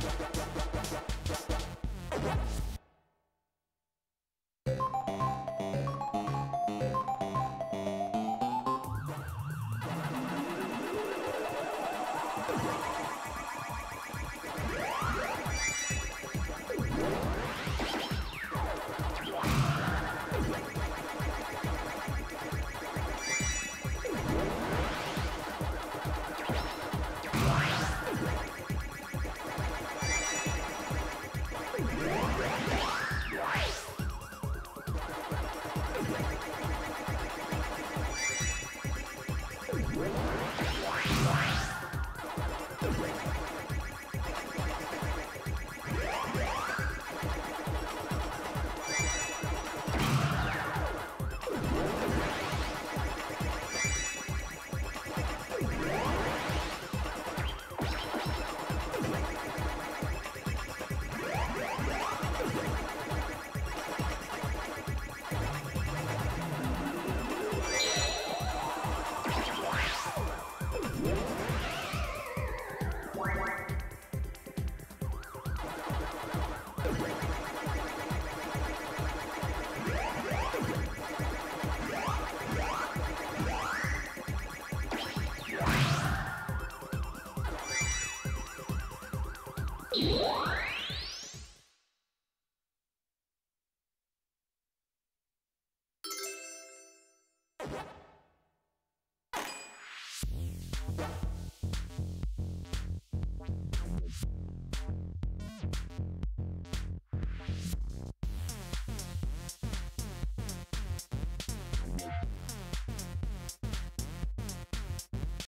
Yeah, yeah, yeah. You